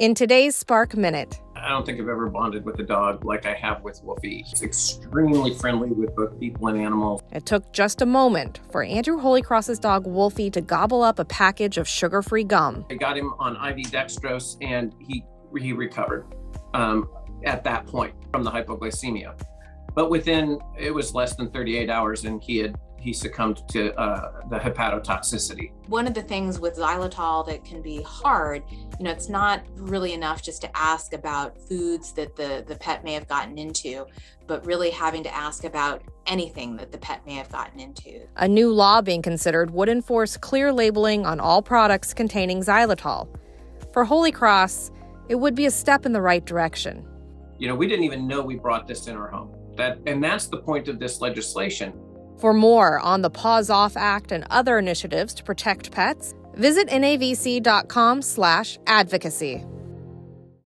In today's Spark Minute, I don't think I've ever bonded with a dog like I have with Wolfie. He's extremely friendly with both people and animals. it took just a moment for Andrew Holycross's dog Wolfie to gobble up a package of sugar free gum. I got him on IV dextrose and he he recovered um, at that point from the hypoglycemia. But within it was less than 38 hours and he had he succumbed to uh, the hepatotoxicity. One of the things with xylitol that can be hard, you know, it's not really enough just to ask about foods that the, the pet may have gotten into, but really having to ask about anything that the pet may have gotten into. A new law being considered would enforce clear labeling on all products containing xylitol. For Holycross, it would be a step in the right direction. You know, we didn't even know we brought this in our home. That and that's the point of this legislation. For more on the Paws Off Act and other initiatives to protect pets, visit navc.com/advocacy.